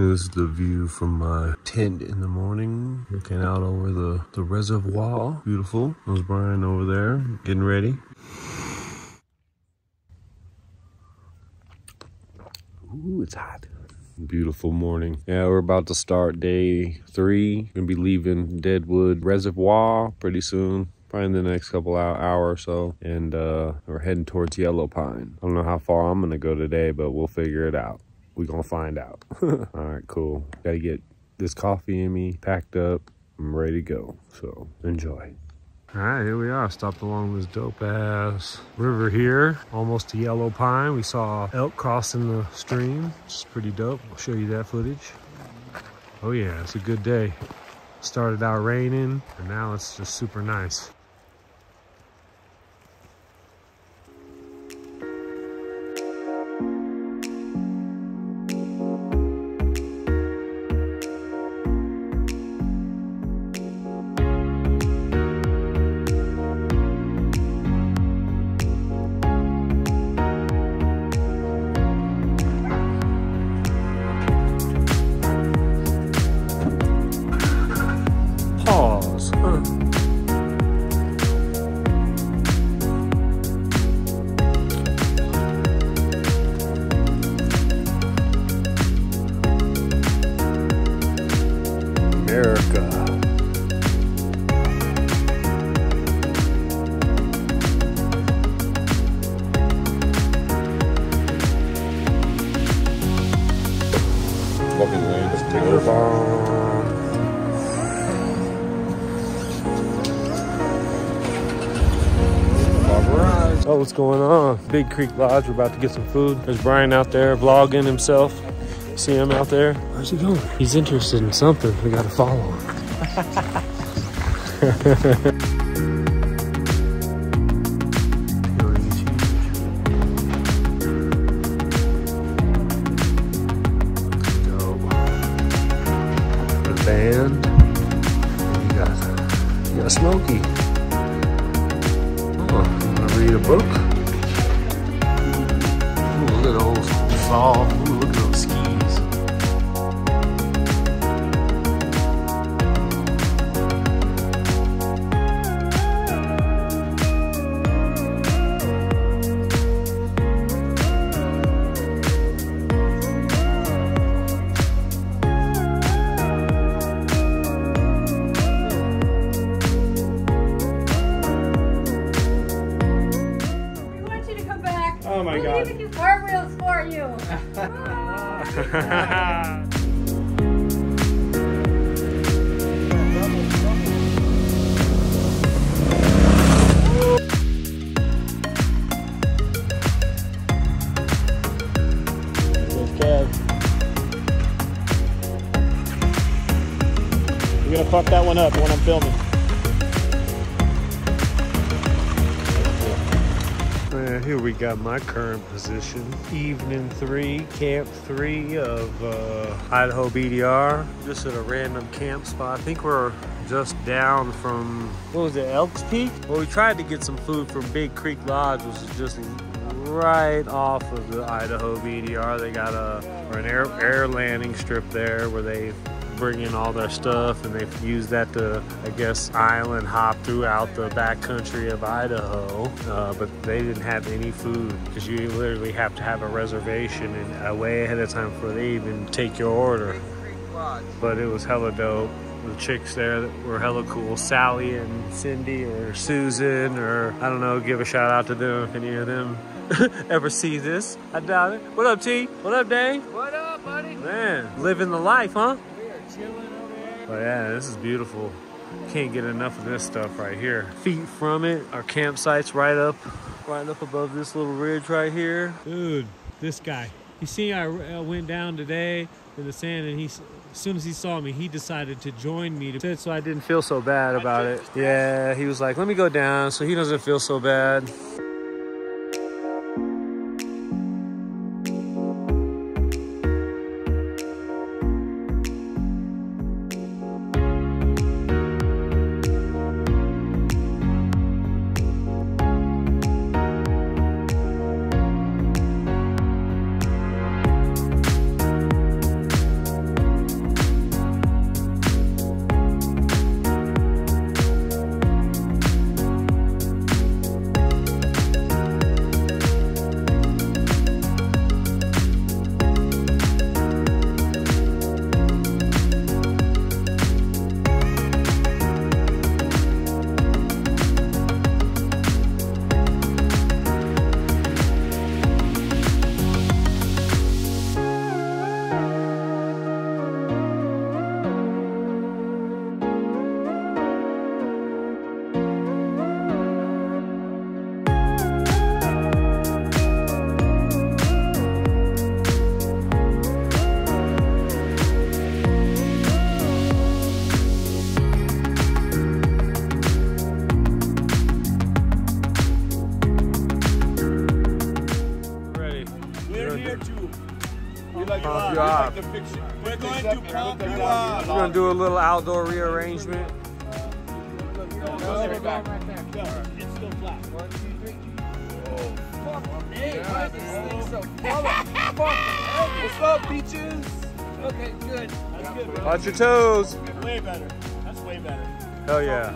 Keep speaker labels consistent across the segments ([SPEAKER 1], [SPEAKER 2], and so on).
[SPEAKER 1] Here's the view from my tent in the morning, looking out over the, the reservoir. Beautiful. There's Brian over there, getting ready. Ooh, it's hot. Beautiful morning. Yeah, we're about to start day three. Gonna be leaving Deadwood Reservoir pretty soon probably in the next couple hour, hour or so and uh, we're heading towards yellow pine i don't know how far i'm gonna go today but we'll figure it out we're gonna find out all right cool gotta get this coffee in me packed up i'm ready to go so enjoy all right, here we are, stopped along this dope ass river here, almost to Yellow Pine. We saw elk crossing the stream, is pretty dope. I'll show you that footage. Oh yeah, it's a good day. Started out raining, and now it's just super nice. Pause. Oh, what's going on? Big Creek Lodge. We're about to get some food. There's Brian out there vlogging himself. See him out there? Where's he going? He's interested in something. We gotta follow him. read a book? Ooh, look.
[SPEAKER 2] Oh my
[SPEAKER 3] we'll
[SPEAKER 2] God.
[SPEAKER 3] even do cartwheels for you.
[SPEAKER 2] Kev. You're gonna fuck that one up when I'm filming.
[SPEAKER 1] Here we got my current position. Evening three, camp three of uh, Idaho BDR. Just at a random camp spot. I think we're just down from, what was it, Elks Peak? Well, we tried to get some food from Big Creek Lodge, which is just right off of the Idaho BDR. They got a, or an air, air landing strip there where they bring in all their stuff and they've used that to, I guess, island hop throughout the backcountry of Idaho. Uh, but they didn't have any food because you literally have to have a reservation and uh, way ahead of time before they even take your order. But it was hella dope. The chicks there that were hella cool. Sally and Cindy or Susan or I don't know, give a shout out to them if any of them ever see this. I doubt it. What up, T? What up, Dave?
[SPEAKER 4] What up, buddy?
[SPEAKER 1] Man, living the life, huh? But yeah, this is beautiful. Can't get enough of this stuff right here. Feet from it. Our campsite's right up, right up above this little ridge right here. Dude, this guy. You see, I went down today in the sand, and he, as soon as he saw me, he decided to join me. To, so I didn't feel so bad about it. Yeah, he was like, "Let me go down," so he doesn't feel so bad.
[SPEAKER 5] Going to pump you up.
[SPEAKER 1] We're gonna do a little outdoor rearrangement.
[SPEAKER 2] It's still flat.
[SPEAKER 4] Hey, why is this thing so fucking
[SPEAKER 5] What's up, beaches?
[SPEAKER 4] Okay, good.
[SPEAKER 2] That's good, man.
[SPEAKER 1] Watch your toes.
[SPEAKER 2] Way better. That's way better.
[SPEAKER 1] Hell yeah.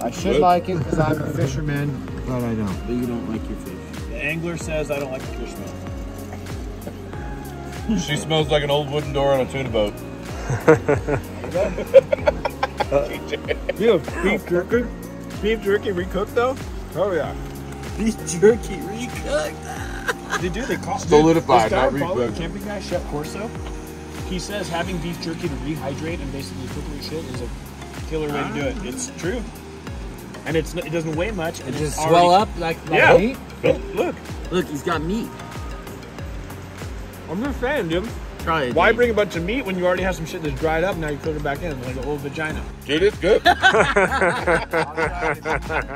[SPEAKER 6] I should like it because I'm a fisherman, but I don't.
[SPEAKER 5] But you don't like your fish.
[SPEAKER 2] The angler says I don't like the fish man.
[SPEAKER 5] She smells like an old wooden door on a tuna boat.
[SPEAKER 2] You have beef jerky? Beef jerky recooked though? Oh yeah.
[SPEAKER 5] Beef jerky recooked.
[SPEAKER 2] They do. They call
[SPEAKER 5] Solidified,
[SPEAKER 2] This guy
[SPEAKER 5] not
[SPEAKER 2] I follow, the
[SPEAKER 5] recooked.
[SPEAKER 2] camping guy, Chef Corso. He says having beef jerky to rehydrate and basically cook your shit is a killer way to do it. It's true. And it's it doesn't weigh much. And
[SPEAKER 4] Just
[SPEAKER 2] it's
[SPEAKER 4] swell
[SPEAKER 2] already-
[SPEAKER 4] up like
[SPEAKER 2] Yeah.
[SPEAKER 4] like meat.
[SPEAKER 2] Look,
[SPEAKER 4] Look, he's got meat.
[SPEAKER 2] I'm just saying, dude.
[SPEAKER 4] Try it.
[SPEAKER 2] Why
[SPEAKER 4] dude.
[SPEAKER 2] bring a bunch of meat when you already have some shit that's dried up? Now you cook it back in like a little vagina.
[SPEAKER 5] Dude, it's good.
[SPEAKER 1] Uh,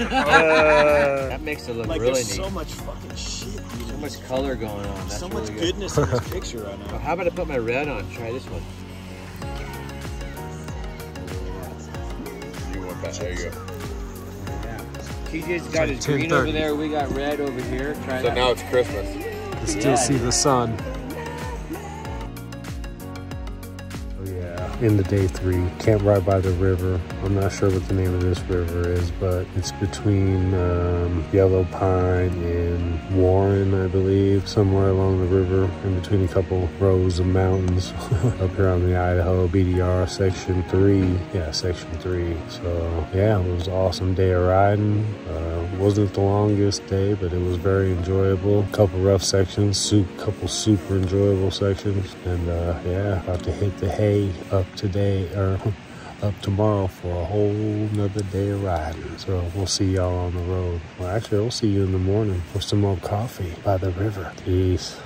[SPEAKER 4] That makes it look
[SPEAKER 2] Like
[SPEAKER 4] really
[SPEAKER 2] there's
[SPEAKER 4] neat.
[SPEAKER 2] so much fucking shit.
[SPEAKER 4] So much color going on. That's
[SPEAKER 2] so
[SPEAKER 4] really
[SPEAKER 2] much
[SPEAKER 4] good.
[SPEAKER 2] goodness in this picture right
[SPEAKER 4] Well,
[SPEAKER 2] now.
[SPEAKER 4] how about I put my red on? Try this one.
[SPEAKER 5] You want that? There you go.
[SPEAKER 4] TJ's got his
[SPEAKER 1] like
[SPEAKER 4] green over there. We got red over here. Try
[SPEAKER 5] So
[SPEAKER 4] that.
[SPEAKER 5] now it's Christmas.
[SPEAKER 1] You still see the sun. Into day three, camp right by the river. I'm not sure what the name of this river is, but it's between um, Yellow Pine and Warren, I believe, somewhere along the river, in between a couple rows of mountains up here on the Idaho BDR section three. Yeah, section three. So yeah, it was an awesome day of riding. Uh, wasn't the longest day, but it was very enjoyable. A Couple rough sections, soup, couple super enjoyable sections, and uh, yeah, about to hit the hay up today or up tomorrow for a whole nother day of riding. So we'll see y'all on the road. Well, actually, we'll see you in the morning for some more coffee by the river. Peace.